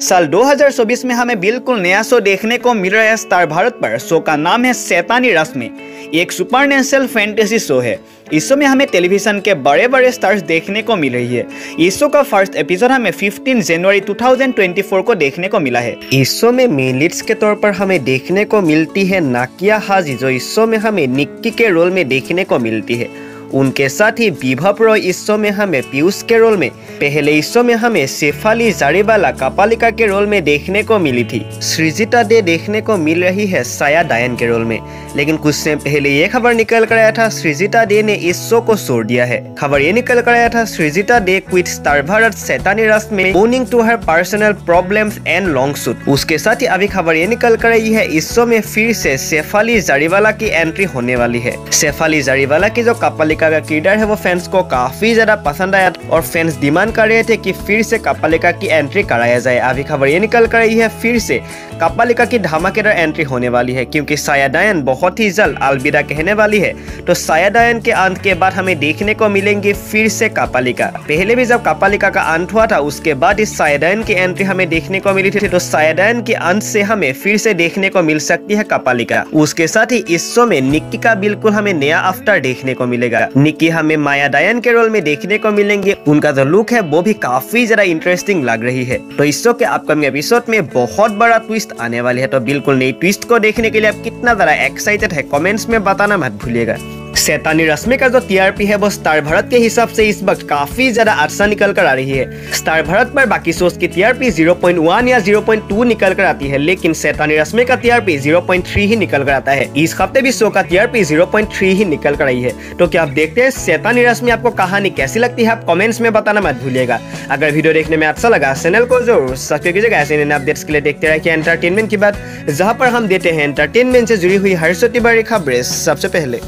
साल 2024 में हमें बिल्कुल नया शो देखने को मिल रहा है स्टार भारत पर। शो का नाम है सैतानी रश्मि। एक सुपर नेचुरल फैंटेसी शो है। इस शो में हमें टेलीविज़न के बड़े बड़े स्टार्स देखने को मिल रही है। इस शो का फ़र्स्ट एपिसोड हमें 15 जनवरी 2024 को देखने को मिला है। इस शो में मेन के तौर पर हमें देखने को मिलती है नाकिया हाजी, जो इस शो में हमें निक्की के रोल में देखने को मिलती है। उनके साथ ही विभव रॉय इस शो में हमें पीयूष के रोल में पहले शो में हमें शेफाली जारीवाला कपालिका के रोल में देखने को मिली थी। सृजिता दे देखने को मिल रही है साया डायन के रोल में। लेकिन कुछ समय पहले ये खबर निकल कर आया था सृजिता दे ने इस शो को छोड़ दिया है। खबर ये निकल कर आया था सृजिता दे क्विट स्टार भारत सैतानी रस में owing to her personal problem and long suit उसके साथ ही अभी खबर ये निकल कर रही है इस शो में फिर से शेफाली जारीवाला की एंट्री होने वाली है। शेफाली जारीवाला की जो कपालिका का किरदार है, वो फैंस को काफ़ी ज़्यादा पसंद आया और फैंस डिमांड कर रहे थे कि फिर से कपालिका की एंट्री कराया जाए। अभी खबर ये निकल कर रही है, फिर से कपालिका की धमाकेदार एंट्री होने वाली है, क्योंकि सायादायन बहुत ही जल्द अलविदा कहने वाली है। तो सायादायन के अंत के बाद हमें देखने को मिलेंगे फिर से कपालिका। पहले भी जब कपालिका का अंत हुआ था, उसके बाद इस सायादायन की एंट्री हमें देखने को मिली थी तो सायादायन के अंत से हमें फिर से देखने को मिल सकती है कपालिका। उसके साथ ही इस शो में निक्की का बिल्कुल हमें नया आफ्टर देखने को मिलेगा। निक्की हमें माया डायन के रोल में देखने को मिलेंगे। उनका जो लुक है वो भी काफ़ी ज़्यादा इंटरेस्टिंग लग रही है। तो इस शो के अपकमिंग एपिसोड में बहुत बड़ा ट्विस्ट आने वाली है। तो बिल्कुल नई ट्विस्ट को देखने के लिए आप कितना ज़्यादा एक्साइटेड है कमेंट्स में बताना मत भूलिएगा। सैतानी रश्मि का जो टीआरपी है, वो स्टार भारत के हिसाब से इस वक्त काफ़ी ज़्यादा अच्छा निकल कर आ रही है। स्टार भारत पर बाकी शोज़ की टीआरपी 0.1 या 0.2 निकल कर आती है, लेकिन सैतानी रश्मि का टीआरपी 0.3 ही निकल कर आता है। इस हफ़्ते भी शो का टीआरपी 0.3 ही निकल कर आई है। तो क्या आप देखते हैं सैतानी रश्मि आपको कहानी कैसी लगती है, आप कमेंट्स में बताना मत भूलिएगा। अगर वीडियो देखने में अच्छा लगा चैनल को ज़रूर सब्सक्राइब कीजिएगा। ऐसे अपडेट्स के लिए देखते रहिए एंटरटेनमेंट की बात, जहाँ पर हम देते हैं एंटरटेनमेंट से जुड़ी हुई हर छोटी बड़ी खबरें सबसे पहले।